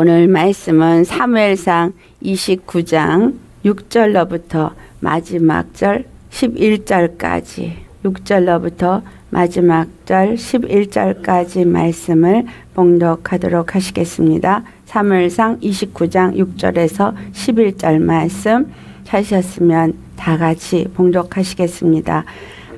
오늘 말씀은 사무엘상 29장 6절로부터 마지막 절 11절까지 6절로부터 마지막 절 11절까지 말씀을 봉독하도록 하시겠습니다. 사무엘상 29장 6절에서 11절 말씀 찾으셨으면 다 같이 봉독하시겠습니다.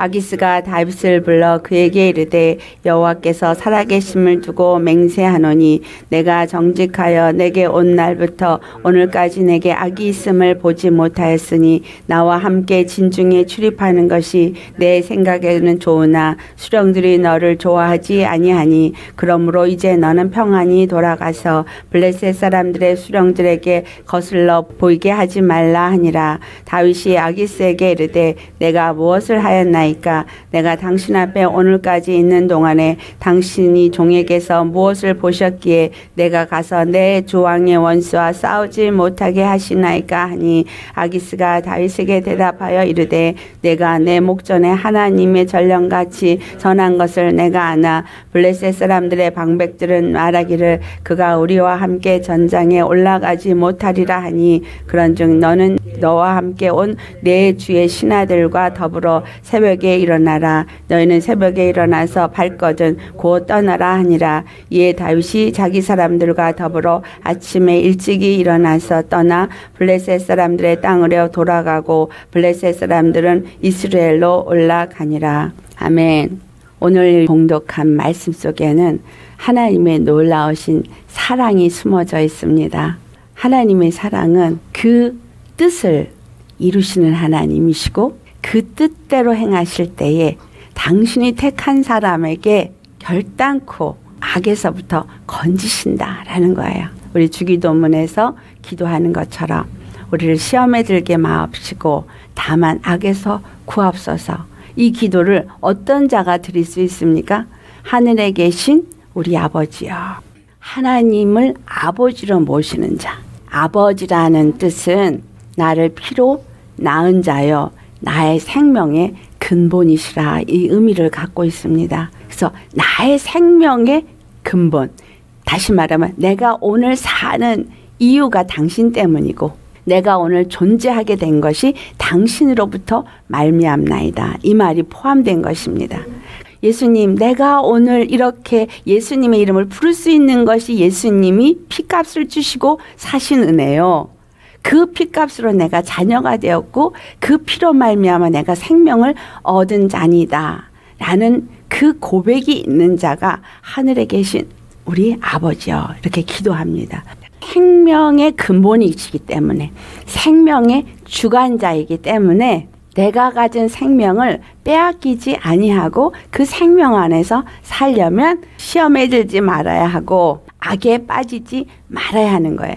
아기스가 다윗을 불러 그에게 이르되 여호와께서 살아계심을 두고 맹세하노니 내가 정직하여 내게 온 날부터 오늘까지 내게 악이 있음을 보지 못하였으니 나와 함께 진중에 출입하는 것이 내 생각에는 좋으나 수령들이 너를 좋아하지 아니하니 그러므로 이제 너는 평안히 돌아가서 블레셋 사람들의 수령들에게 거슬러 보이게 하지 말라 하니라. 다윗이 아기스에게 이르되 내가 무엇을 하였나이 아 나이까? 내가 당신 앞에 오늘까지 있는 동안에 당신이 종에게서 무엇을 보셨기에 내가 가서 내 조왕의 원수와 싸우지 못하게 하시나이까 하니 아기스가 다윗에게 대답하여 이르되 내가 내 목전에 하나님의 전령같이 선한 것을 내가 아나 블레셋 사람들의 방백들은 말하기를 그가 우리와 함께 전장에 올라가지 못하리라 하니 그런즉 너는 너와 함께 온 내 주의 신하들과 더불어 새벽 새벽에 일어나라. 너희는 새벽에 일어나서 발거든 곧 떠나라 하니라. 이에 다윗이 자기 사람들과 더불어 아침에 일찍이 일어나서 떠나 블레셋 사람들의 땅으로 돌아가고 블레셋 사람들은 이스라엘로 올라가니라. 아멘. 오늘 봉독한 말씀 속에는 하나님의 놀라우신 사랑이 숨어져 있습니다. 하나님의 사랑은 그 뜻을 이루시는 하나님이시고 그 뜻대로 행하실 때에 당신이 택한 사람에게 결단코 악에서부터 건지신다라는 거예요. 우리 주기도문에서 기도하는 것처럼 우리를 시험에 들게 마옵시고 다만 악에서 구합소서. 이 기도를 어떤 자가 드릴 수 있습니까? 하늘에 계신 우리 아버지요. 하나님을 아버지로 모시는 자. 아버지라는 뜻은 나를 피로 낳은 자요. 나의 생명의 근본이시라 이 의미를 갖고 있습니다. 그래서 나의 생명의 근본. 다시 말하면 내가 오늘 사는 이유가 당신 때문이고 내가 오늘 존재하게 된 것이 당신으로부터 말미암나이다. 이 말이 포함된 것입니다. 예수님, 내가 오늘 이렇게 예수님의 이름을 부를 수 있는 것이 예수님이 피값을 주시고 사신 은혜요. 그 피값으로 내가 자녀가 되었고 그 피로 말미암아 내가 생명을 얻은 자니다. 라는 그 고백이 있는 자가 하늘에 계신 우리 아버지요. 이렇게 기도합니다. 생명의 근본이시기 때문에 생명의 주관자이기 때문에 내가 가진 생명을 빼앗기지 아니하고 그 생명 안에서 살려면 시험에 들지 말아야 하고 악에 빠지지 말아야 하는 거예요.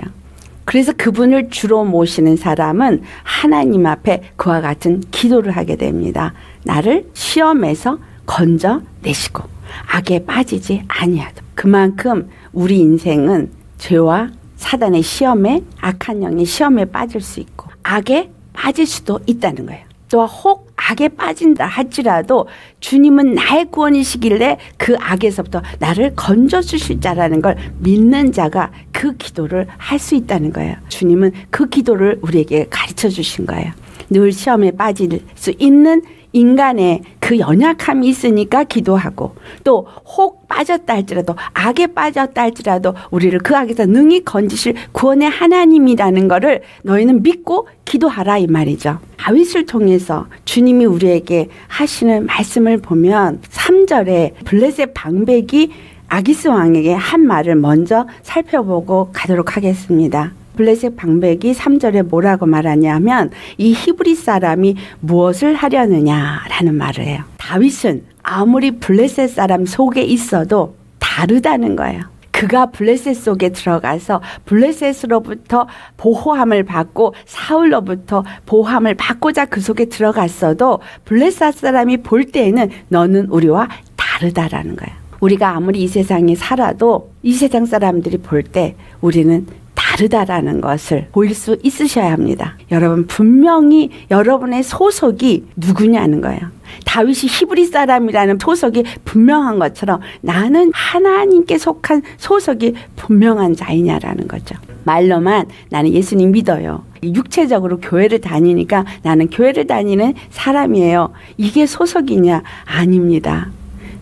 그래서 그분을 주로 모시는 사람은 하나님 앞에 그와 같은 기도를 하게 됩니다. 나를 시험에서 건져 내시고 악에 빠지지 아니하도 그만큼 우리 인생은 죄와 사단의 시험에 악한 영의 시험에 빠질 수 있고 악에 빠질 수도 있다는 거예요. 또 혹 악에 빠진다 할지라도 주님은 나의 구원이시길래 그 악에서부터 나를 건져 주실 자라는 걸 믿는 자가 그 기도를 할 수 있다는 거예요. 주님은 그 기도를 우리에게 가르쳐 주신 거예요. 늘 시험에 빠질 수 있는 인간의 그 연약함이 있으니까 기도하고 또 혹 빠졌다 할지라도 악에 빠졌다 할지라도 우리를 그 악에서 능히 건지실 구원의 하나님이라는 것을 너희는 믿고 기도하라 이 말이죠. 다윗을 통해서 주님이 우리에게 하시는 말씀을 보면 3절에 블레셋 방백이 아기스 왕에게 한 말을 먼저 살펴보고 가도록 하겠습니다. 블레셋 방백이 3절에 뭐라고 말하냐면 이 히브리 사람이 무엇을 하려느냐라는 말을 해요. 다윗은 아무리 블레셋 사람 속에 있어도 다르다는 거예요. 그가 블레셋 속에 들어가서 블레셋으로부터 보호함을 받고 사울로부터 보호함을 받고자 그 속에 들어갔어도 블레셋 사람이 볼 때에는 너는 우리와 다르다라는 거예요. 우리가 아무리 이 세상에 살아도 이 세상 사람들이 볼 때 우리는 다르다라는 것을 보일 수 있으셔야 합니다. 여러분 분명히 여러분의 소속이 누구냐는 거예요. 다윗이 히브리 사람이라는 소속이 분명한 것처럼 나는 하나님께 속한 소속이 분명한 자이냐라는 거죠. 말로만 나는 예수님 믿어요. 육체적으로 교회를 다니니까 나는 교회를 다니는 사람이에요. 이게 소속이냐? 아닙니다.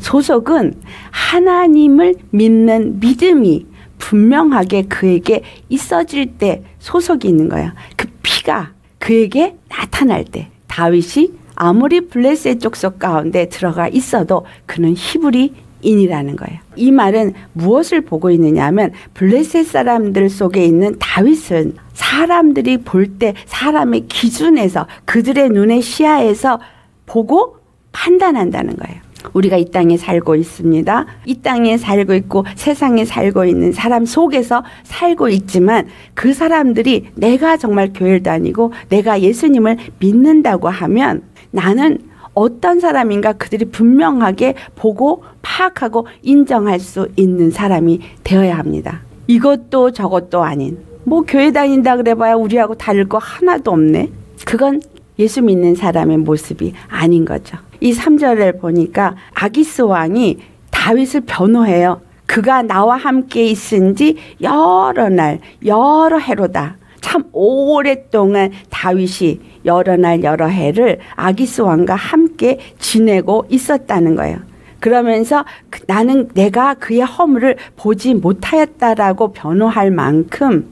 소속은 하나님을 믿는 믿음이 분명하게 그에게 있어질 때 소속이 있는 거야. 그 피가 그에게 나타날 때 다윗이 아무리 블레셋 족속 가운데 들어가 있어도 그는 히브리 인이라는 거예요. 이 말은 무엇을 보고 있느냐 하면 블레셋 사람들 속에 있는 다윗은 사람들이 볼 때 사람의 기준에서 그들의 눈의 시야에서 보고 판단한다는 거예요. 우리가 이 땅에 살고 있습니다. 이 땅에 살고 있고 세상에 살고 있는 사람 속에서 살고 있지만 그 사람들이 내가 정말 교회를 다니고 내가 예수님을 믿는다고 하면 나는 어떤 사람인가 그들이 분명하게 보고 파악하고 인정할 수 있는 사람이 되어야 합니다. 이것도 저것도 아닌 뭐 교회 다닌다 그래봐야 우리하고 다를 거 하나도 없네. 그건 예수 믿는 사람의 모습이 아닌 거죠. 이 3절을 보니까 아기스 왕이 다윗을 변호해요. 그가 나와 함께 있은 지 여러 날, 여러 해로다. 참 오랫동안 다윗이 여러 날, 여러 해를 아기스 왕과 함께 지내고 있었다는 거예요. 그러면서 그 나는 내가 그의 허물을 보지 못하였다라고 변호할 만큼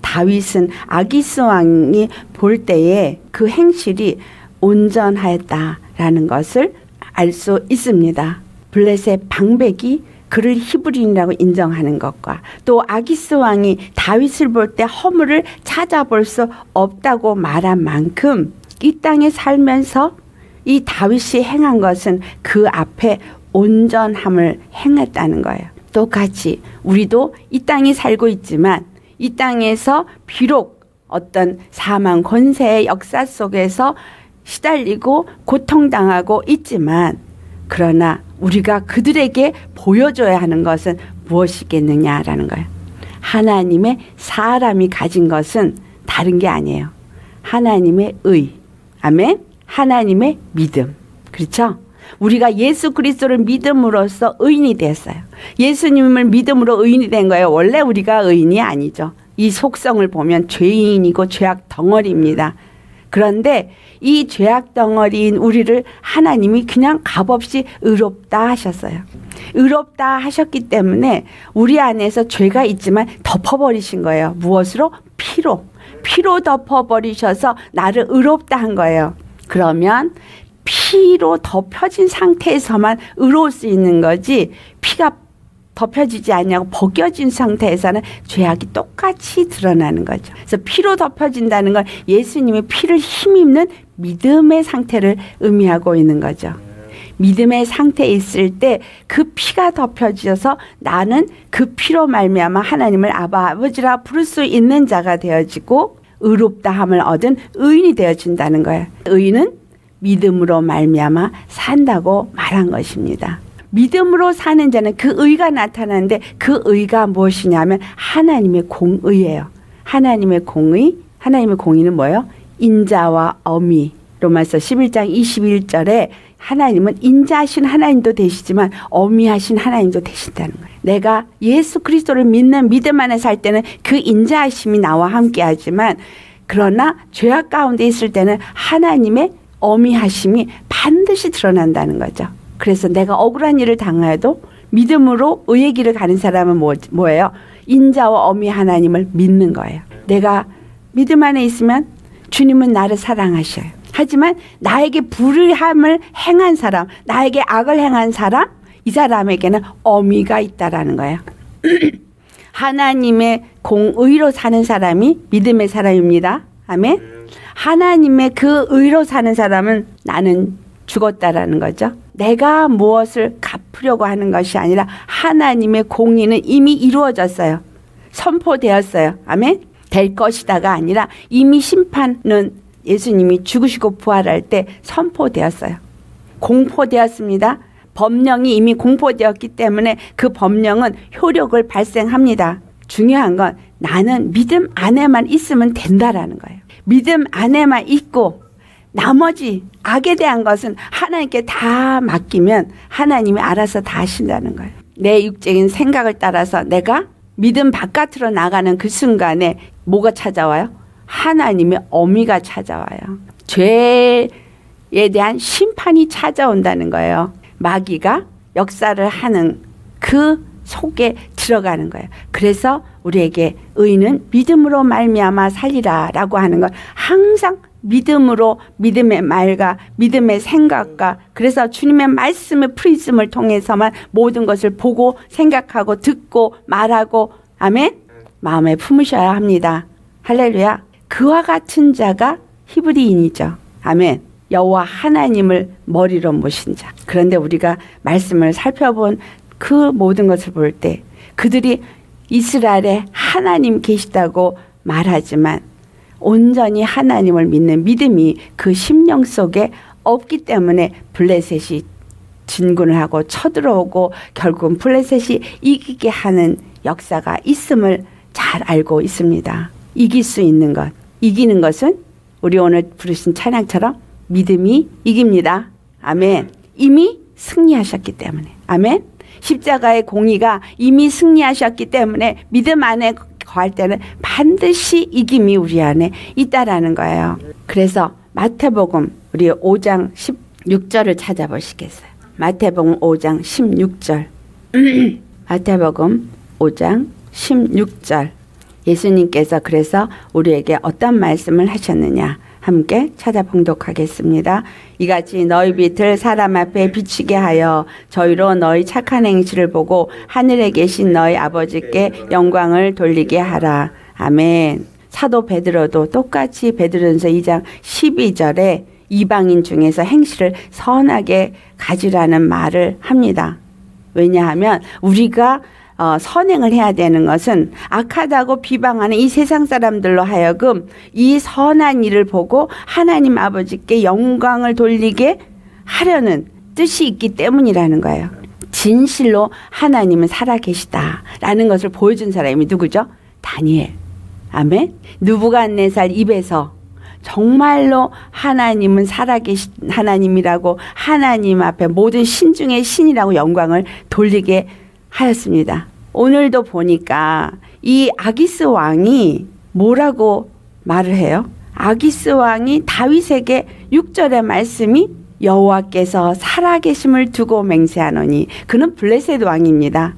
다윗은 아기스 왕이 볼 때에 그 행실이 온전하였다 라는 것을 알 수 있습니다. 블레셋 방백이 그를 히브리인이라고 인정하는 것과 또 아기스 왕이 다윗을 볼 때 허물을 찾아볼 수 없다고 말한 만큼 이 땅에 살면서 이 다윗이 행한 것은 그 앞에 온전함을 행했다는 거예요. 똑같이 우리도 이 땅에 살고 있지만 이 땅에서 비록 어떤 사망 권세의 역사 속에서 시달리고 고통당하고 있지만 그러나 우리가 그들에게 보여줘야 하는 것은 무엇이겠느냐라는 거예요. 하나님의 사람이 가진 것은 다른 게 아니에요. 하나님의 의. 아멘. 하나님의 믿음. 그렇죠? 우리가 예수 그리스도를 믿음으로써 의인이 됐어요. 예수님을 믿음으로 의인이 된 거예요. 원래 우리가 의인이 아니죠. 이 속성을 보면 죄인이고 죄악 덩어리입니다. 그런데 이 죄악 덩어리인 우리를 하나님이 그냥 값없이 의롭다 하셨어요. 의롭다 하셨기 때문에 우리 안에서 죄가 있지만 덮어버리신 거예요. 무엇으로? 피로. 피로 덮어버리셔서 나를 의롭다 한 거예요. 그러면 피로 덮여진 상태에서만 의로울 수 있는 거지 피가 덮여지지 않냐고 벗겨진 상태에서는 죄악이 똑같이 드러나는 거죠. 그래서 피로 덮여진다는 건 예수님의 피를 힘입는 믿음의 상태를 의미하고 있는 거죠. 믿음의 상태에 있을 때 그 피가 덮여져서 나는 그 피로 말미암아 하나님을 아바 아버지라 부를 수 있는 자가 되어지고 의롭다함을 얻은 의인이 되어진다는 거예요. 의인은 믿음으로 말미암아 산다고 말한 것입니다. 믿음으로 사는 자는 그 의가 나타나는데 그 의가 무엇이냐면 하나님의 공의예요. 하나님의 공의, 하나님의 공의는 뭐예요? 인자와 어미. 로마서 11장 21절에 하나님은 인자하신 하나님도 되시지만 어미하신 하나님도 되신다는 거예요. 내가 예수 그리스도를 믿는 믿음 안에 살 때는 그 인자하심이 나와 함께 하지만 그러나 죄악 가운데 있을 때는 하나님의 어미하심이 반드시 드러난다는 거죠. 그래서 내가 억울한 일을 당하여도 믿음으로 의의 길을 가는 사람은 뭐, 뭐예요? 인자와 어미 하나님을 믿는 거예요. 내가 믿음 안에 있으면 주님은 나를 사랑하셔요. 하지만 나에게 불의함을 행한 사람, 나에게 악을 행한 사람, 이 사람에게는 어미가 있다라는 거예요. 하나님의 공의로 사는 사람이 믿음의 사람입니다. 아멘. 하나님의 그 의로 사는 사람은 나는 죽었다라는 거죠. 내가 무엇을 갚으려고 하는 것이 아니라 하나님의 공의는 이미 이루어졌어요. 선포되었어요. 아멘. 될 것이다가 아니라 이미 심판은 예수님이 죽으시고 부활할 때 선포되었어요. 공포되었습니다. 법령이 이미 공포되었기 때문에 그 법령은 효력을 발생합니다. 중요한 건 나는 믿음 안에만 있으면 된다라는 거예요. 믿음 안에만 있고 나머지 악에 대한 것은 하나님께 다 맡기면 하나님이 알아서 다 하신다는 거예요. 내 육적인 생각을 따라서 내가 믿음 바깥으로 나가는 그 순간에 뭐가 찾아와요? 하나님의 어미가 찾아와요. 죄에 대한 심판이 찾아온다는 거예요. 마귀가 역사를 하는 그 속에 들어가는 거예요. 그래서 우리에게 의는 믿음으로 말미암아 살리라라고 하는 걸 항상 믿음으로 믿음의 말과 믿음의 생각과 그래서 주님의 말씀의 프리즘을 통해서만 모든 것을 보고 생각하고 듣고 말하고 아멘 마음에 품으셔야 합니다. 할렐루야. 그와 같은 자가 히브리인이죠. 아멘. 여호와 하나님을 머리로 모신 자. 그런데 우리가 말씀을 살펴본 그 모든 것을 볼 때 그들이 이스라엘에 하나님 계시다고 말하지만 온전히 하나님을 믿는 믿음이 그 심령 속에 없기 때문에 블레셋이 진군을 하고 쳐들어오고 결국은 블레셋이 이기게 하는 역사가 있음을 잘 알고 있습니다. 이길 수 있는 것, 이기는 것은 우리 오늘 부르신 찬양처럼 믿음이 이깁니다. 아멘. 이미 승리하셨기 때문에. 아멘. 십자가의 공의가 이미 승리하셨기 때문에 믿음 안에 거할 때는 반드시 이김이 우리 안에 있다라는 거예요. 그래서 마태복음 우리 5장 16절을 찾아보시겠어요. 마태복음 5장 16절. 마태복음 5장 16절. 예수님께서 그래서 우리에게 어떤 말씀을 하셨느냐? 함께 찾아 봉독하겠습니다. 이같이 너희 빛을 사람 앞에 비치게 하여 저희로 너희 착한 행실을 보고 하늘에 계신 너희 아버지께 영광을 돌리게 하라. 아멘. 사도 베드로도 똑같이 베드로전서 2장 12절에 이방인 중에서 행실을 선하게 가지라는 말을 합니다. 왜냐하면 우리가 어, 선행을 해야 되는 것은 악하다고 비방하는 이 세상 사람들로 하여금 이 선한 일을 보고 하나님 아버지께 영광을 돌리게 하려는 뜻이 있기 때문이라는 거예요. 진실로 하나님은 살아계시다라는 것을 보여준 사람이 누구죠? 다니엘. 아멘. 누부갓네살 입에서 정말로 하나님은 살아계신 하나님이라고 하나님 앞에 모든 신 중의 신이라고 영광을 돌리게 하였습니다. 오늘도 보니까 이 아기스 왕이 뭐라고 말을 해요? 아기스 왕이 다윗에게 6절의 말씀이 여호와께서 살아계심을 두고 맹세하노니 그는 블레셋 왕입니다.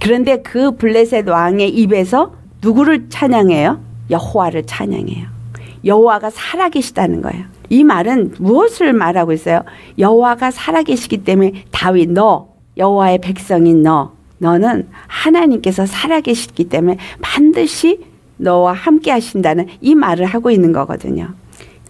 그런데 그 블레셋 왕의 입에서 누구를 찬양해요? 여호와를 찬양해요. 여호와가 살아계시다는 거예요. 이 말은 무엇을 말하고 있어요? 여호와가 살아계시기 때문에 다윗 너 여호와의 백성인 너 너는 하나님께서 살아계시기 때문에 반드시 너와 함께 하신다는 이 말을 하고 있는 거거든요.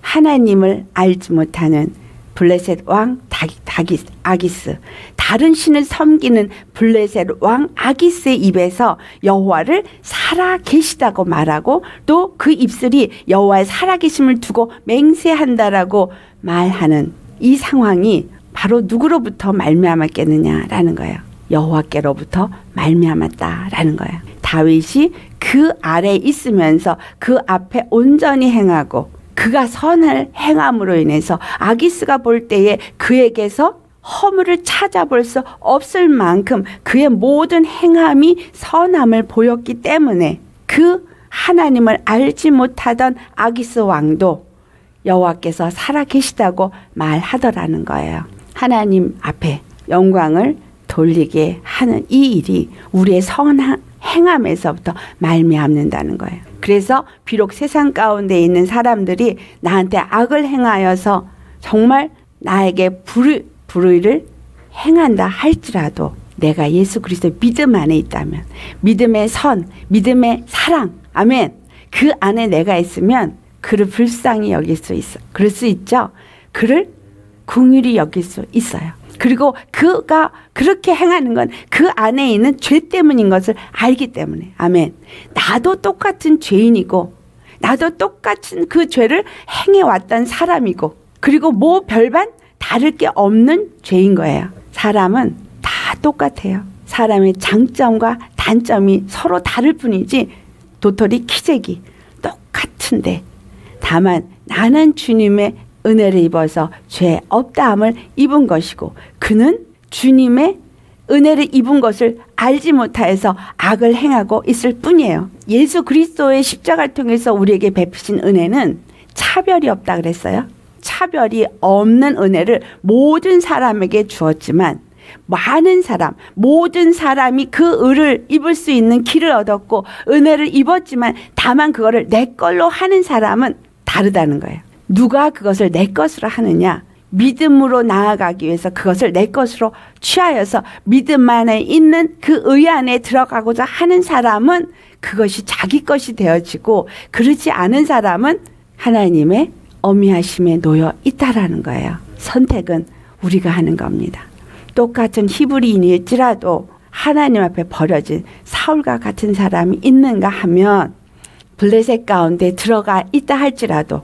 하나님을 알지 못하는 블레셋 왕 다기, 아기스 다른 신을 섬기는 블레셋 왕 아기스의 입에서 여호와를 살아 계시다고 말하고 또 그 입술이 여호와의 살아 계심을 두고 맹세한다라고 말하는 이 상황이 바로 누구로부터 말미암았겠느냐라는 거예요. 여호와께로부터 말미암았다라는 거예요. 다윗이 그 아래 있으면서 그 앞에 온전히 행하고 그가 선을 행함으로 인해서 아기스가 볼 때에 그에게서 허물을 찾아볼 수 없을 만큼 그의 모든 행함이 선함을 보였기 때문에 그 하나님을 알지 못하던 아기스 왕도 여호와께서 살아 계시다고 말하더라는 거예요. 하나님 앞에 영광을 돌리게 하는 이 일이 우리의 선한 행함에서부터 말미암는다는 거예요. 그래서 비록 세상 가운데 있는 사람들이 나한테 악을 행하여서 정말 나에게 불의, 불의를 행한다 할지라도 내가 예수 그리스도 믿음 안에 있다면 믿음의 선, 믿음의 사랑, 아멘. 그 안에 내가 있으면 그를 불쌍히 여길 수 있어. 그럴 수 있죠. 그를 궁휼히 여길 수 있어요. 그리고 그가 그렇게 행하는 건 그 안에 있는 죄 때문인 것을 알기 때문에. 아멘. 나도 똑같은 죄인이고, 나도 똑같은 그 죄를 행해왔던 사람이고, 그리고 뭐 별반 다를 게 없는 죄인 거예요. 사람은 다 똑같아요. 사람의 장점과 단점이 서로 다를 뿐이지 도토리 키재기 똑같은데 다만 나는 주님의 은혜를 입어서 죄 없다함을 입은 것이고 그는 주님의 은혜를 입은 것을 알지 못하여서 악을 행하고 있을 뿐이에요. 예수 그리스도의 십자가를 통해서 우리에게 베푸신 은혜는 차별이 없다 그랬어요. 차별이 없는 은혜를 모든 사람에게 주었지만 많은 사람, 모든 사람이 그 의를 입을 수 있는 길을 얻었고 은혜를 입었지만 다만 그거를 내 걸로 하는 사람은 다르다는 거예요. 누가 그것을 내 것으로 하느냐? 믿음으로 나아가기 위해서 그것을 내 것으로 취하여서 믿음 안에 있는 그 의 안에 들어가고자 하는 사람은 그것이 자기 것이 되어지고 그렇지 않은 사람은 하나님의 어미하심에 놓여 있다라는 거예요. 선택은 우리가 하는 겁니다. 똑같은 히브리인일지라도 하나님 앞에 버려진 사울과 같은 사람이 있는가 하면 블레셋 가운데 들어가 있다 할지라도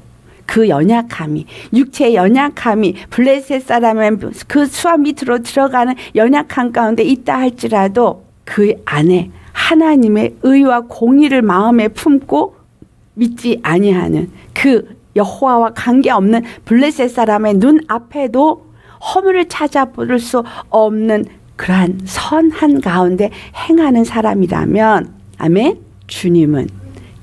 그 연약함이 육체의 연약함이 블레셋 사람의 그 수압 밑으로 들어가는 연약함 가운데 있다 할지라도 그 안에 하나님의 의와 공의를 마음에 품고 믿지 아니하는 그 여호와와 관계없는 블레셋 사람의 눈 앞에도 허물을 찾아볼 수 없는 그러한 선한 가운데 행하는 사람이라면 아멘. 주님은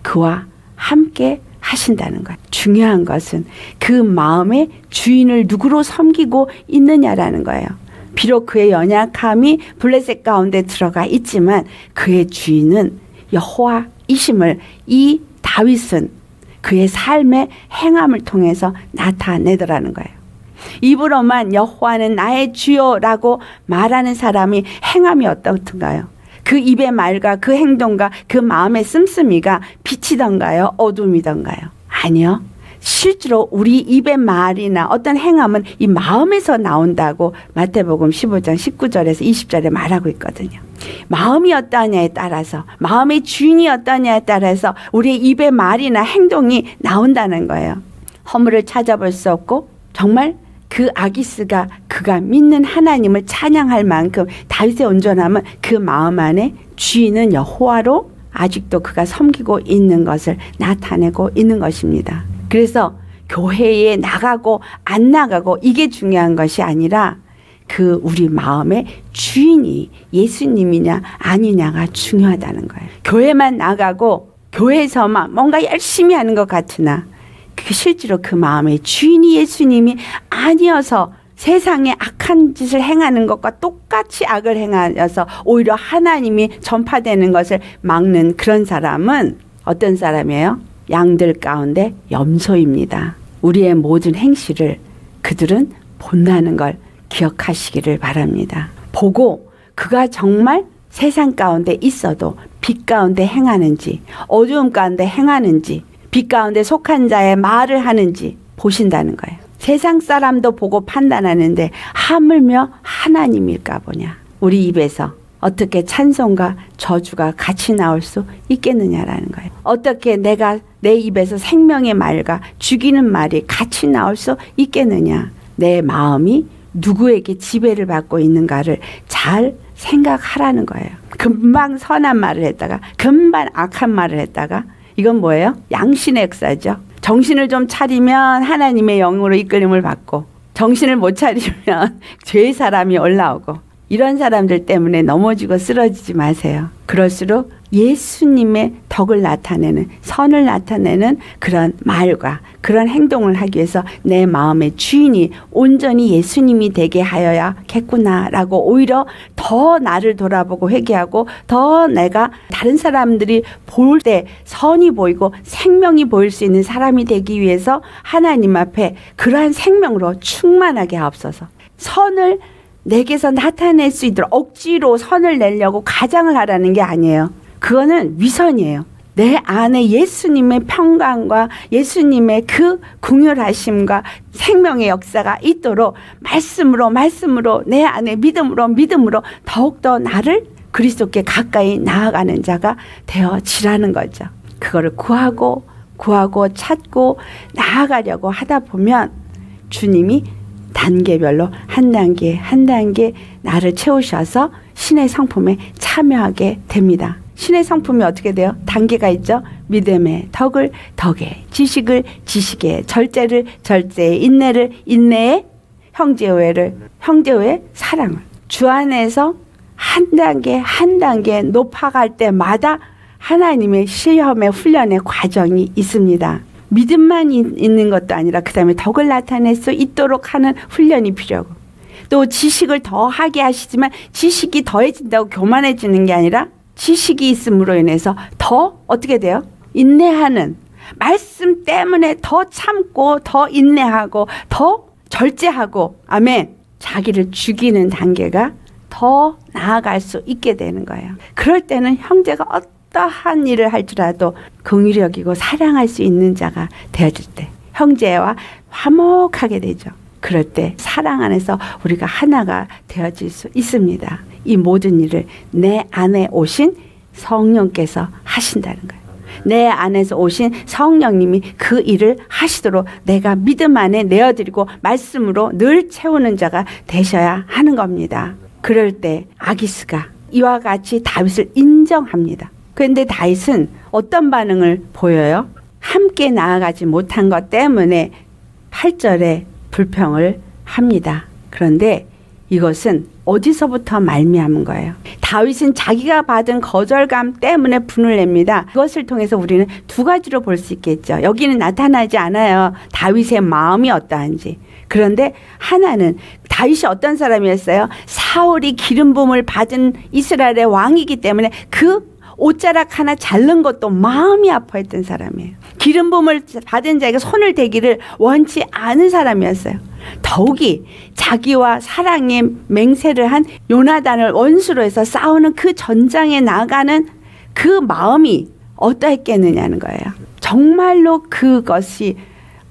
그와 함께 하신다는 것. 중요한 것은 그 마음의 주인을 누구로 섬기고 있느냐라는 거예요. 비록 그의 연약함이 블레셋 가운데 들어가 있지만 그의 주인은 여호와이심을 이 다윗은 그의 삶의 행함을 통해서 나타내더라는 거예요. 입으로만 여호와는 나의 주요라고 말하는 사람이 행함이 어떻든가요? 그 입의 말과 그 행동과 그 마음의 씀씀이가 빛이던가요? 어둠이던가요? 아니요. 실제로 우리 입의 말이나 어떤 행함은 이 마음에서 나온다고 마태복음 15장 19절에서 20절에 말하고 있거든요. 마음이 어떠냐에 따라서 마음의 주인이 어떠냐에 따라서 우리의 입의 말이나 행동이 나온다는 거예요. 허물을 찾아볼 수 없고 정말 그 아기스가 그가 믿는 하나님을 찬양할 만큼 다윗의 온전함은 그 마음 안에 주인은 여호와로 아직도 그가 섬기고 있는 것을 나타내고 있는 것입니다. 그래서 교회에 나가고 안 나가고 이게 중요한 것이 아니라 그 우리 마음의 주인이 예수님이냐 아니냐가 중요하다는 거예요. 교회만 나가고 교회에서만 뭔가 열심히 하는 것 같으나 그 실제로 그 마음의 주인이 예수님이 아니어서 세상에 악한 짓을 행하는 것과 똑같이 악을 행하여서 오히려 하나님이 전파되는 것을 막는 그런 사람은 어떤 사람이에요? 양들 가운데 염소입니다. 우리의 모든 행실을 그들은 본다는 걸 기억하시기를 바랍니다. 보고 그가 정말 세상 가운데 있어도 빛 가운데 행하는지 어두움 가운데 행하는지 빛 가운데 속한 자의 말을 하는지 보신다는 거예요. 세상 사람도 보고 판단하는데 하물며 하나님일까 보냐. 우리 입에서 어떻게 찬송과 저주가 같이 나올 수 있겠느냐라는 거예요. 어떻게 내가 내 입에서 생명의 말과 죽이는 말이 같이 나올 수 있겠느냐. 내 마음이 누구에게 지배를 받고 있는가를 잘 생각하라는 거예요. 금방 선한 말을 했다가 금방 악한 말을 했다가 이건 뭐예요? 양신의 역사죠. 정신을 좀 차리면 하나님의 영으로 이끌림을 받고 정신을 못 차리면 죄의 사람이 올라오고 이런 사람들 때문에 넘어지고 쓰러지지 마세요. 그럴수록 예수님의 덕을 나타내는 선을 나타내는 그런 말과 그런 행동을 하기 위해서 내 마음의 주인이 온전히 예수님이 되게 하여야겠구나라고 오히려 더 나를 돌아보고 회개하고 더 내가 다른 사람들이 볼 때 선이 보이고 생명이 보일 수 있는 사람이 되기 위해서 하나님 앞에 그러한 생명으로 충만하게 하옵소서. 선을 내게서 나타낼 수 있도록 억지로 선을 내려고 가장을 하라는 게 아니에요. 그거는 위선이에요. 내 안에 예수님의 평강과 예수님의 그 궁율하심과 생명의 역사가 있도록 말씀으로 말씀으로 내 안에 믿음으로 믿음으로 더욱더 나를 그리스도께 가까이 나아가는 자가 되어지라는 거죠. 그거를 구하고 구하고 찾고 나아가려고 하다 보면 주님이 단계별로 한 단계 한 단계 나를 채우셔서 신의 성품에 참여하게 됩니다. 신의 성품이 어떻게 돼요? 단계가 있죠. 믿음의 덕을 덕에, 지식을 지식에, 절제를 절제에, 인내를 인내에, 형제외를 형제외 사랑을 주 안에서 한 단계 한 단계 높아갈 때마다 하나님의 시험의 훈련의 과정이 있습니다. 믿음만 있는 것도 아니라 그 다음에 덕을 나타낼 수 있도록 하는 훈련이 필요하고 또 지식을 더하게 하시지만 지식이 더해진다고 교만해지는 게 아니라 지식이 있음으로 인해서 더 어떻게 돼요? 인내하는 말씀 때문에 더 참고 더 인내하고 더 절제하고 아멘 자기를 죽이는 단계가 더 나아갈 수 있게 되는 거예요. 그럴 때는 형제가 어 떠한 일을 할지라도 긍휼력이고 사랑할 수 있는 자가 되어질 때 형제와 화목하게 되죠. 그럴 때 사랑 안에서 우리가 하나가 되어질 수 있습니다. 이 모든 일을 내 안에 오신 성령께서 하신다는 거예요. 내 안에서 오신 성령님이 그 일을 하시도록 내가 믿음 안에 내어드리고 말씀으로 늘 채우는 자가 되셔야 하는 겁니다. 그럴 때 아기스가 이와 같이 다윗을 인정합니다. 그런데 다윗은 어떤 반응을 보여요? 함께 나아가지 못한 것 때문에 8절에 불평을 합니다. 그런데 이것은 어디서부터 말미암은 거예요. 다윗은 자기가 받은 거절감 때문에 분을 냅니다. 그것을 통해서 우리는 두 가지로 볼 수 있겠죠. 여기는 나타나지 않아요. 다윗의 마음이 어떠한지. 그런데 하나는 다윗이 어떤 사람이었어요? 사울이 기름 부음을 받은 이스라엘의 왕이기 때문에 그 옷자락 하나 자른 것도 마음이 아파했던 사람이에요. 기름 부음을 받은 자에게 손을 대기를 원치 않은 사람이었어요. 더욱이 자기와 사랑의 맹세를 한 요나단을 원수로 해서 싸우는 그 전장에 나가는 그 마음이 어떠했겠느냐는 거예요. 정말로 그것이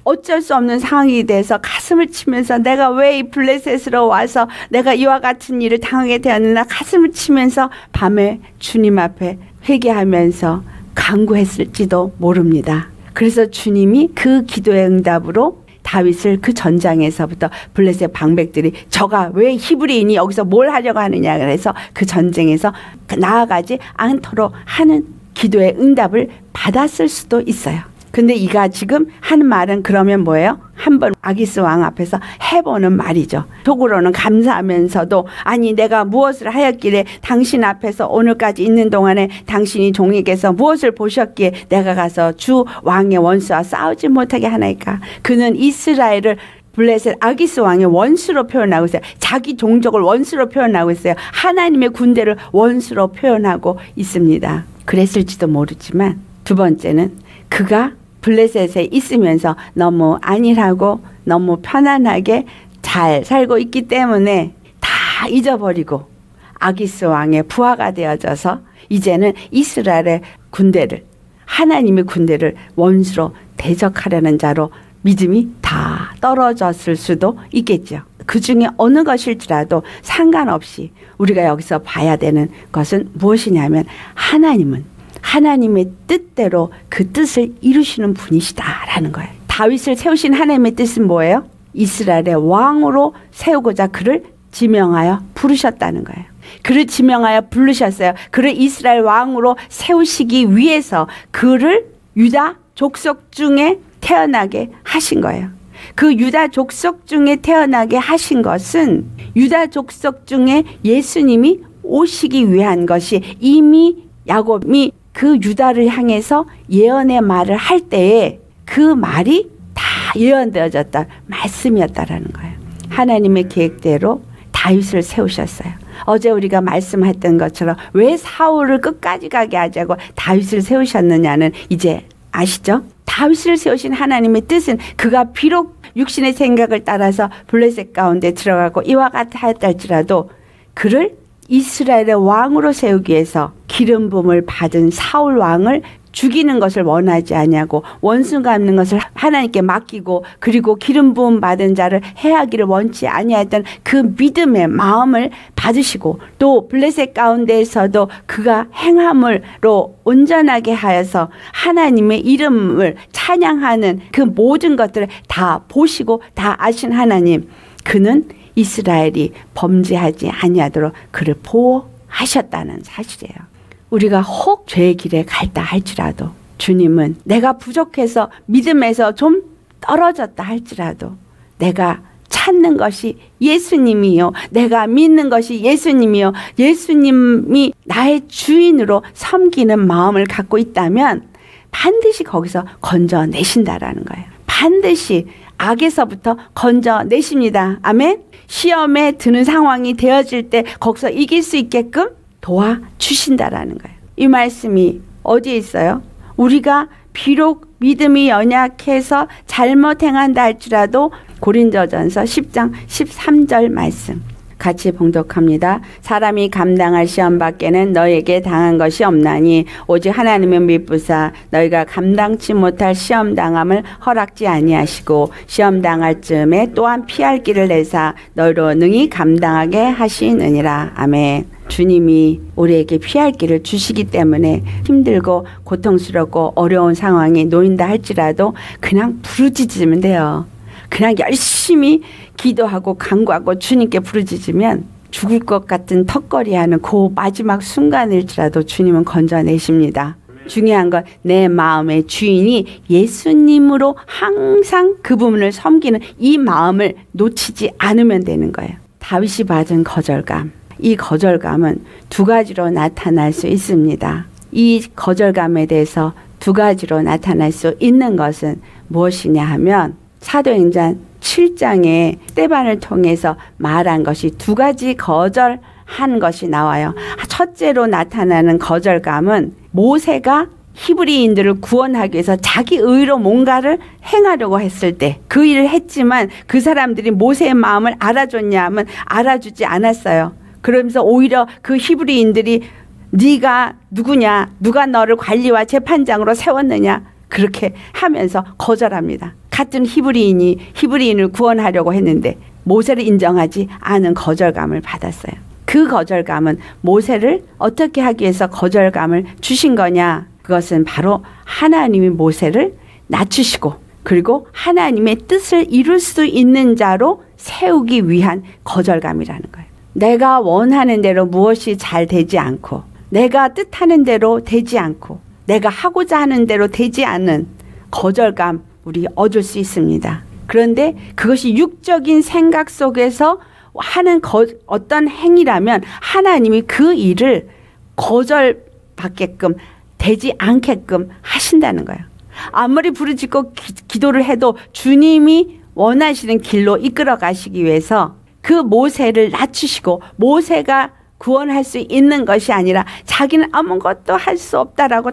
어쩔 수 없는 상황이 돼서 가슴을 치면서 내가 왜 이 블레셋으로 와서 내가 이와 같은 일을 당하게 되었느냐 가슴을 치면서 밤에 주님 앞에 회개하면서 강구했을지도 모릅니다. 그래서 주님이 그 기도의 응답으로 다윗을 그 전장에서부터 블레셋 방백들이 저가 왜 히브리인이 여기서 뭘 하려고 하느냐 그래서 그 전쟁에서 나아가지 않도록 하는 기도의 응답을 받았을 수도 있어요. 근데 이가 지금 하는 말은 그러면 뭐예요? 한번 아기스 왕 앞에서 해보는 말이죠. 속으로는 감사하면서도 아니 내가 무엇을 하였기에 당신 앞에서 오늘까지 있는 동안에 당신이 종에게서 무엇을 보셨기에 내가 가서 주 왕의 원수와 싸우지 못하게 하나이까. 그는 이스라엘을 블레셋 아기스 왕의 원수로 표현하고 있어요. 자기 종족을 원수로 표현하고 있어요. 하나님의 군대를 원수로 표현하고 있습니다. 그랬을지도 모르지만 두 번째는 그가 블레셋에 있으면서 너무 안일하고 너무 편안하게 잘 살고 있기 때문에 다 잊어버리고 아기스 왕의 부하가 되어져서 이제는 이스라엘의 군대를 하나님의 군대를 원수로 대적하려는 자로 믿음이 다 떨어졌을 수도 있겠죠. 그 중에 어느 것일지라도 상관없이 우리가 여기서 봐야 되는 것은 무엇이냐면 하나님은 하나님의 뜻대로 그 뜻을 이루시는 분이시다라는 거예요. 다윗을 세우신 하나님의 뜻은 뭐예요? 이스라엘의 왕으로 세우고자 그를 지명하여 부르셨다는 거예요. 그를 지명하여 부르셨어요. 그를 이스라엘 왕으로 세우시기 위해서 그를 유다 족속 중에 태어나게 하신 거예요. 그 유다 족속 중에 태어나게 하신 것은 유다 족속 중에 예수님이 오시기 위한 것이 이미 야곱이 그 유다를 향해서 예언의 말을 할 때에 그 말이 다 예언되어졌다 말씀이었다라는 거예요. 하나님의 계획대로 다윗을 세우셨어요. 어제 우리가 말씀했던 것처럼 왜 사울을 끝까지 가게 하자고 다윗을 세우셨느냐는 이제 아시죠? 다윗을 세우신 하나님의 뜻은 그가 비록 육신의 생각을 따라서 블레셋 가운데 들어가고 이와 같았할지라도 그를 이스라엘의 왕으로 세우기 위해서 기름 부음을 받은 사울 왕을 죽이는 것을 원하지 아니하고 원수 갚는 것을 하나님께 맡기고 그리고 기름 부음 받은 자를 해하기를 원치 아니하였던 그 믿음의 마음을 받으시고 또 블레셋 가운데에서도 그가 행함으로 온전하게 하여서 하나님의 이름을 찬양하는 그 모든 것들을 다 보시고 다 아신 하나님 그는 이스라엘이 범죄하지 아니하도록 그를 보호 하셨다는 사실이에요. 우리가 혹 죄의 길에 갈다 할지라도 주님은 내가 부족해서 믿음에서 좀 떨어졌다 할지라도 내가 찾는 것이 예수님이요. 내가 믿는 것이 예수님이요. 예수님이 나의 주인으로 섬기는 마음을 갖고 있다면 반드시 거기서 건져내신다라는 거예요. 반드시 악에서부터 건져내십니다. 아멘. 시험에 드는 상황이 되어질 때 거기서 이길 수 있게끔 도와주신다라는 거예요. 이 말씀이 어디에 있어요? 우리가 비록 믿음이 연약해서 잘못 행한다 할지라도 고린도전서 10장 13절 말씀 같이 봉독합니다. 사람이 감당할 시험 밖에는 너에게 당한 것이 없나니 오직 하나님의 미부사 너희가 감당치 못할 시험 당함을 허락지 아니하시고 시험 당할 즈음에 또한 피할 길을 내사 너희로 능히 감당하게 하시느니라. 아멘. 주님이 우리에게 피할 길을 주시기 때문에 힘들고 고통스럽고 어려운 상황이 놓인다 할지라도 그냥 부르짖으면 돼요. 그냥 열심히 기도하고 간구하고 주님께 부르짖으면 죽을 것 같은 턱걸이하는 그 마지막 순간일지라도 주님은 건져내십니다. 중요한 건 내 마음의 주인이 예수님으로 항상 그 부분을 섬기는 이 마음을 놓치지 않으면 되는 거예요. 다윗이 받은 거절감. 이 거절감은 두 가지로 나타날 수 있습니다. 이 거절감에 대해서 두 가지로 나타날 수 있는 것은 무엇이냐 하면 사도행전 7장에 스테반을 통해서 말한 것이 두 가지 거절한 것이 나와요. 첫째로 나타나는 거절감은 모세가 히브리인들을 구원하기 위해서 자기 의로 뭔가를 행하려고 했을 때 그 일을 했지만 그 사람들이 모세의 마음을 알아줬냐 하면 알아주지 않았어요. 그러면서 오히려 그 히브리인들이 네가 누구냐 누가 너를 관리와 재판장으로 세웠느냐 그렇게 하면서 거절합니다. 같은 히브리인이 히브리인을 구원하려고 했는데 모세를 인정하지 않은 거절감을 받았어요. 그 거절감은 모세를 어떻게 하기 위해서 거절감을 주신 거냐? 그것은 바로 하나님이 모세를 낮추시고 그리고 하나님의 뜻을 이룰 수 있는 자로 세우기 위한 거절감이라는 거예요. 내가 원하는 대로 무엇이 잘 되지 않고 내가 뜻하는 대로 되지 않고 내가 하고자 하는 대로 되지 않는 거절감 우리 얻을 수 있습니다. 그런데 그것이 육적인 생각 속에서 하는 거, 어떤 행위라면 하나님이 그 일을 거절받게끔 되지 않게끔 하신다는 거예요. 아무리 부르짖고 기, 도를 해도 주님이 원하시는 길로 이끌어 가시기 위해서 그 모세를 낮추시고 모세가 구원할 수 있는 것이 아니라 자기는 아무것도 할 수 없다라고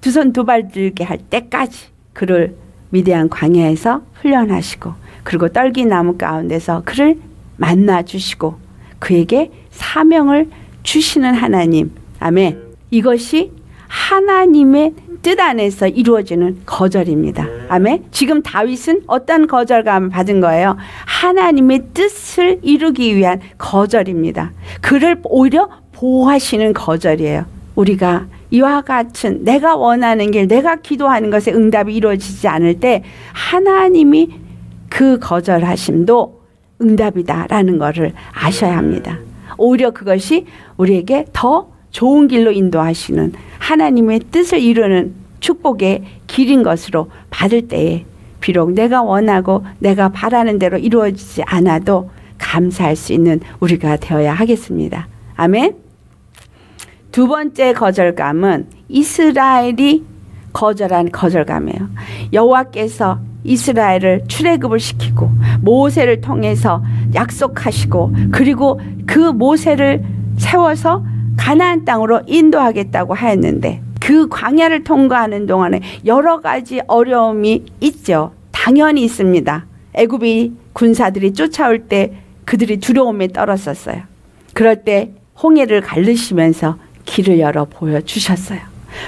두손 두 발 들게 할 때까지 그를 위대한 광야에서 훈련하시고 그리고 떨기나무 가운데서 그를 만나 주시고 그에게 사명을 주시는 하나님. 아멘. 이것이 하나님의 뜻 안에서 이루어지는 거절입니다. 아멘. 지금 다윗은 어떤 거절감을 받은 거예요? 하나님의 뜻을 이루기 위한 거절입니다. 그를 오히려 보호하시는 거절이에요. 우리가 이와 같은 내가 원하는 길, 내가 기도하는 것에 응답이 이루어지지 않을 때 하나님이 그 거절하심도 응답이다라는 것을 아셔야 합니다. 오히려 그것이 우리에게 더 좋은 길로 인도하시는 하나님의 뜻을 이루는 축복의 길인 것으로 받을 때에 비록 내가 원하고 내가 바라는 대로 이루어지지 않아도 감사할 수 있는 우리가 되어야 하겠습니다. 아멘. 두 번째 거절감은 이스라엘이 거절한 거절감이에요. 여호와께서 이스라엘을 출애굽을 시키고 모세를 통해서 약속하시고 그리고 그 모세를 세워서 가나안 땅으로 인도하겠다고 하였는데 그 광야를 통과하는 동안에 여러 가지 어려움이 있죠. 당연히 있습니다. 애굽이 군사들이 쫓아올 때 그들이 두려움에 떨었었어요. 그럴 때 홍해를 갈르시면서 길을 열어 보여주셨어요.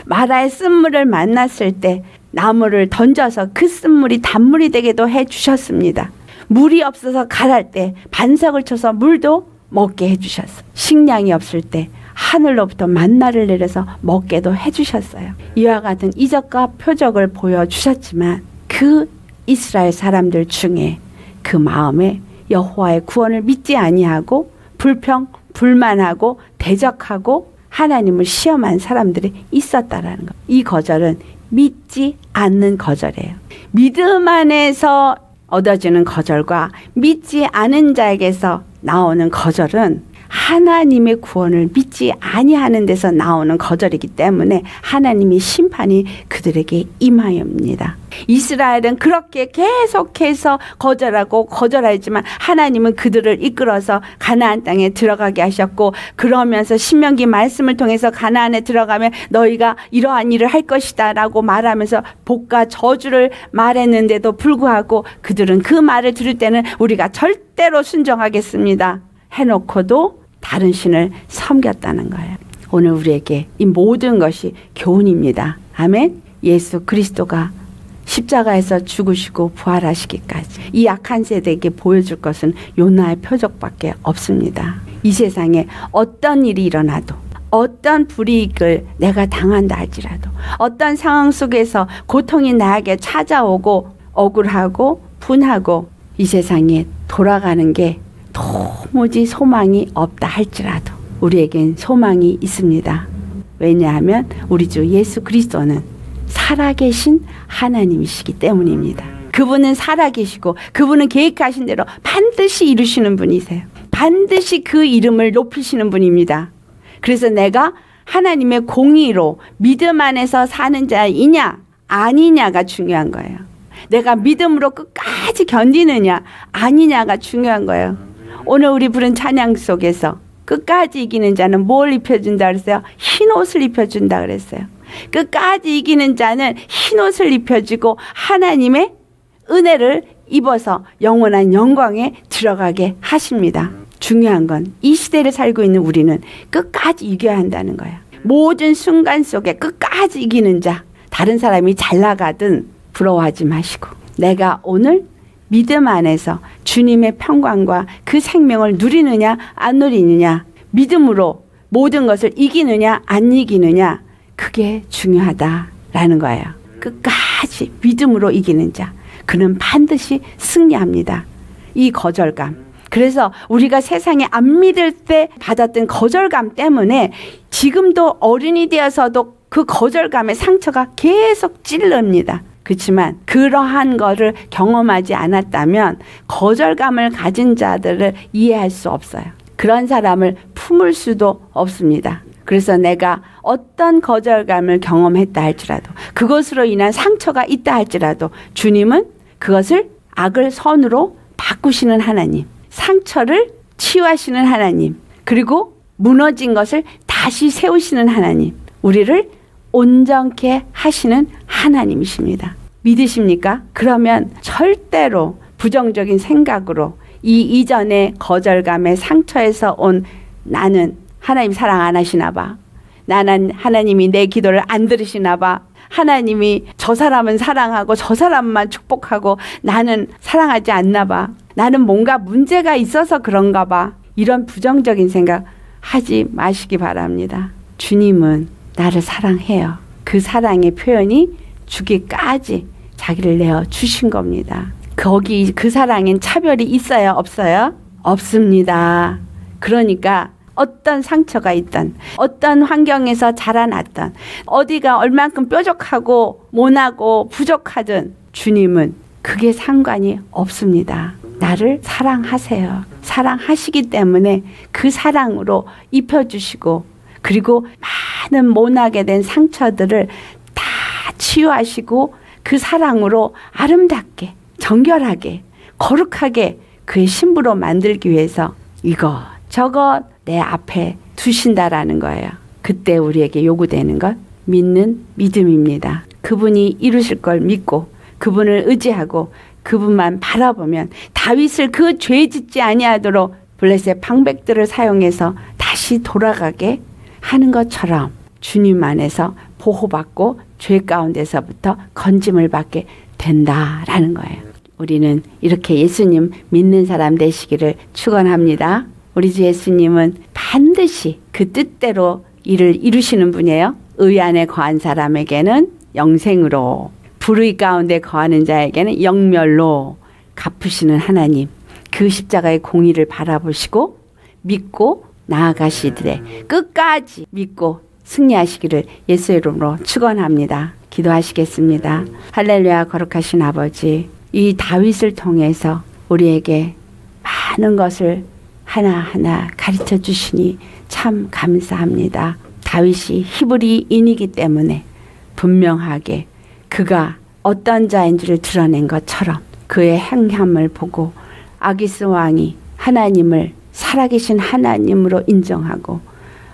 마라의 쓴물을 만났을 때 나무를 던져서 그 쓴물이 단물이 되게도 해 주셨습니다. 물이 없어서 가랄 때 반석을 쳐서 물도 먹게 해 주셨어. 식량이 없을 때 하늘로부터 만나를 내려서 먹게도 해 주셨어요. 이와 같은 이적과 표적을 보여 주셨지만 그 이스라엘 사람들 중에 그 마음에 여호와의 구원을 믿지 아니하고 불평 불만하고 대적하고 하나님을 시험한 사람들이 있었다라는 것. 이 거절은 믿지 않는 거절이에요. 믿음 안에서 얻어지는 거절과 믿지 않은 자에게서 나오는 거절은 하나님의 구원을 믿지 아니하는 데서 나오는 거절이기 때문에 하나님의 심판이 그들에게 임하옵니다. 이스라엘은 그렇게 계속해서 거절하고 거절하지만 하나님은 그들을 이끌어서 가나안 땅에 들어가게 하셨고 그러면서 신명기 말씀을 통해서 가나안에 들어가면 너희가 이러한 일을 할 것이다라고 말하면서 복과 저주를 말했는데도 불구하고 그들은 그 말을 들을 때는 우리가 절대로 순종하겠습니다. 해놓고도 다른 신을 섬겼다는 거예요. 오늘 우리에게 이 모든 것이 교훈입니다. 아멘. 예수 그리스도가 십자가에서 죽으시고 부활하시기까지 이 악한 세대에게 보여줄 것은 요나의 표적밖에 없습니다. 이 세상에 어떤 일이 일어나도 어떤 불이익을 내가 당한다 할지라도 어떤 상황 속에서 고통이 나에게 찾아오고 억울하고 분하고 이 세상에 돌아가는 게 도무지 소망이 없다 할지라도 우리에겐 소망이 있습니다. 왜냐하면 우리 주 예수 그리스도는 살아계신 하나님이시기 때문입니다. 그분은 살아계시고 그분은 계획하신 대로 반드시 이루시는 분이세요. 반드시 그 이름을 높이시는 분입니다. 그래서 내가 하나님의 공의로 믿음 안에서 사는 자이냐 아니냐가 중요한 거예요. 내가 믿음으로 끝까지 견디느냐 아니냐가 중요한 거예요. 오늘 우리 부른 찬양 속에서 끝까지 이기는 자는 뭘 입혀준다 그랬어요? 흰 옷을 입혀준다 그랬어요. 끝까지 이기는 자는 흰 옷을 입혀주고 하나님의 은혜를 입어서 영원한 영광에 들어가게 하십니다. 중요한 건 이 시대를 살고 있는 우리는 끝까지 이겨야 한다는 거야. 모든 순간 속에 끝까지 이기는 자. 다른 사람이 잘 나가든 부러워하지 마시고 내가 오늘 믿음 안에서 주님의 평강과 그 생명을 누리느냐 안 누리느냐 믿음으로 모든 것을 이기느냐 안 이기느냐 그게 중요하다라는 거예요. 끝까지 믿음으로 이기는 자 그는 반드시 승리합니다. 이 거절감. 그래서 우리가 세상에 안 믿을 때 받았던 거절감 때문에 지금도 어른이 되어서도 그 거절감의 상처가 계속 찔릅니다. 그렇지만 그러한 거를 경험하지 않았다면 거절감을 가진 자들을 이해할 수 없어요. 그런 사람을 품을 수도 없습니다. 그래서 내가 어떤 거절감을 경험했다 할지라도 그것으로 인한 상처가 있다 할지라도 주님은 그것을 악을 선으로 바꾸시는 하나님, 상처를 치유하시는 하나님, 그리고 무너진 것을 다시 세우시는 하나님, 우리를 온전케 하시는 하나님이십니다. 믿으십니까? 그러면 절대로 부정적인 생각으로 이 이전의 거절감의 상처에서 온 나는 하나님 사랑 안 하시나 봐. 나는 하나님이 내 기도를 안 들으시나 봐. 하나님이 저 사람은 사랑하고 저 사람만 축복하고 나는 사랑하지 않나 봐. 나는 뭔가 문제가 있어서 그런가 봐. 이런 부정적인 생각 하지 마시기 바랍니다. 주님은 나를 사랑해요. 그 사랑의 표현이 주기까지 자기를 내어 주신 겁니다. 거기 그 사랑엔 차별이 있어요? 없어요? 없습니다. 그러니까 어떤 상처가 있던 어떤 환경에서 자라났던 어디가 얼만큼 뾰족하고 모나고 부족하든 주님은 그게 상관이 없습니다. 나를 사랑하세요. 사랑하시기 때문에 그 사랑으로 입혀주시고 그리고 많은 모나게 된 상처들을 다 치유하시고 그 사랑으로 아름답게 정결하게 거룩하게 그의 신부로 만들기 위해서 이거 저거 내 앞에 두신다라는 거예요. 그때 우리에게 요구되는 것 믿는 믿음입니다. 그분이 이루실 걸 믿고 그분을 의지하고 그분만 바라보면 다윗을 그 죄 짓지 아니하도록 블레셋 방백들을 사용해서 다시 돌아가게 하는 것처럼 주님 안에서 보호받고 죄 가운데서부터 건짐을 받게 된다라는 거예요. 우리는 이렇게 예수님 믿는 사람 되시기를 축원합니다. 우리 주 예수님은 반드시 그 뜻대로 일을 이루시는 분이에요. 의 안에 거한 사람에게는 영생으로 불의 가운데 거하는 자에게는 영멸로 갚으시는 하나님 그 십자가의 공의를 바라보시고 믿고 나아가시되 끝까지 믿고 승리하시기를 예수 이름으로 축원합니다. 기도하시겠습니다. 할렐루야 거룩하신 아버지 이 다윗을 통해서 우리에게 많은 것을 하나하나 가르쳐 주시니 참 감사합니다. 다윗이 히브리인이기 때문에 분명하게 그가 어떤 자인지를 드러낸 것처럼 그의 행함을 보고 아기스 왕이 하나님을 살아계신 하나님으로 인정하고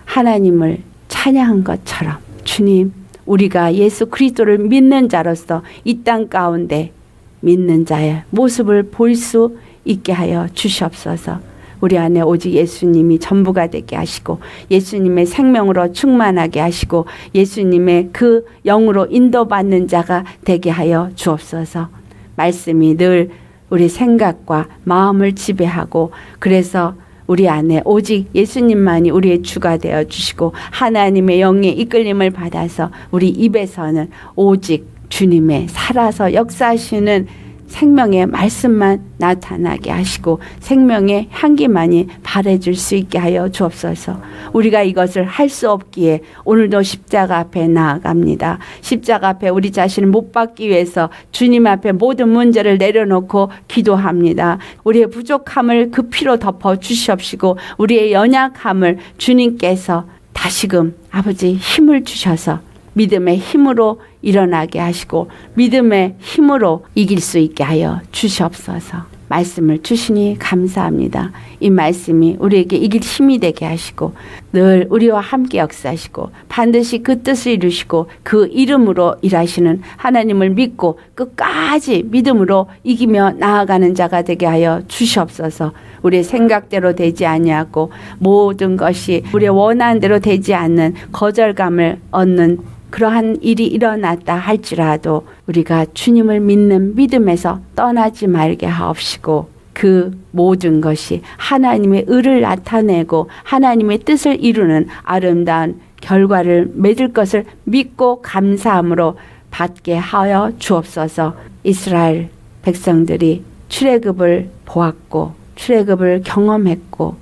하나님을 찬양한 것처럼 주님 우리가 예수 그리스도를 믿는 자로서 이 땅 가운데 믿는 자의 모습을 볼 수 있게 하여 주시옵소서. 우리 안에 오직 예수님이 전부가 되게 하시고 예수님의 생명으로 충만하게 하시고 예수님의 그 영으로 인도받는 자가 되게 하여 주옵소서. 말씀이 늘 우리 생각과 마음을 지배하고 그래서 우리 안에 오직 예수님만이 우리의 주가 되어 주시고 하나님의 영의 이끌림을 받아서 우리 입에서는 오직 주님의 살아서 역사하시는 생명의 말씀만 나타나게 하시고 생명의 향기만이 바래질 수 있게 하여 주옵소서. 우리가 이것을 할 수 없기에 오늘도 십자가 앞에 나아갑니다. 십자가 앞에 우리 자신을 못 받기 위해서 주님 앞에 모든 문제를 내려놓고 기도합니다. 우리의 부족함을 그 피로 덮어 주시옵시고 우리의 연약함을 주님께서 다시금 아버지 힘을 주셔서 믿음의 힘으로 일어나게 하시고 믿음의 힘으로 이길 수 있게 하여 주시옵소서. 말씀을 주시니 감사합니다. 이 말씀이 우리에게 이길 힘이 되게 하시고 늘 우리와 함께 역사하시고 반드시 그 뜻을 이루시고 그 이름으로 일하시는 하나님을 믿고 끝까지 믿음으로 이기며 나아가는 자가 되게 하여 주시옵소서. 우리의 생각대로 되지 아니하고 모든 것이 우리의 원하는 대로 되지 않는 거절감을 얻는 그러한 일이 일어났다 할지라도 우리가 주님을 믿는 믿음에서 떠나지 말게 하옵시고 그 모든 것이 하나님의 의를 나타내고 하나님의 뜻을 이루는 아름다운 결과를 맺을 것을 믿고 감사함으로 받게 하여 주옵소서. 이스라엘 백성들이 출애굽을 보았고 출애굽을 경험했고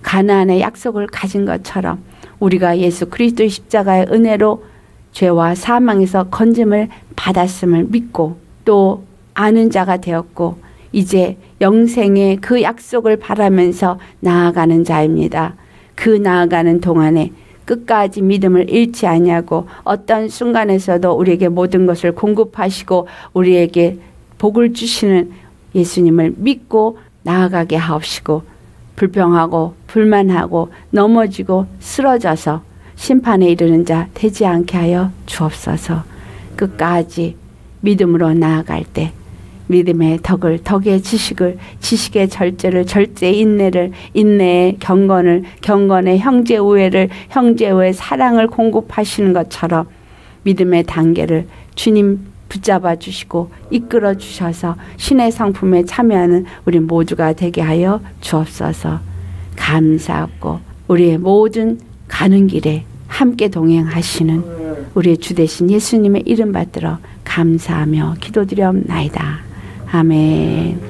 가나안의 약속을 가진 것처럼 우리가 예수 그리스도의 십자가의 은혜로 죄와 사망에서 건짐을 받았음을 믿고 또 아는 자가 되었고 이제 영생의 그 약속을 바라면서 나아가는 자입니다. 그 나아가는 동안에 끝까지 믿음을 잃지 아니하고 어떤 순간에서도 우리에게 모든 것을 공급하시고 우리에게 복을 주시는 예수님을 믿고 나아가게 하옵시고 불평하고 불만하고 넘어지고 쓰러져서 심판에 이르는 자 되지 않게 하여 주옵소서. 끝까지 믿음으로 나아갈 때 믿음의 덕을 덕의 지식을 지식의 절제를 절제 인내를 인내의 경건을 경건의 형제 우애를 형제 우애 사랑을 공급하시는 것처럼 믿음의 단계를 주님 붙잡아 주시고 이끌어 주셔서 신의 상품에 참여하는 우리 모두가 되게 하여 주옵소서. 감사하고 우리의 모든 가는 길에 함께 동행하시는 우리의 주 대신 예수님의 이름 받들어 감사하며 기도드려옵나이다. 아멘.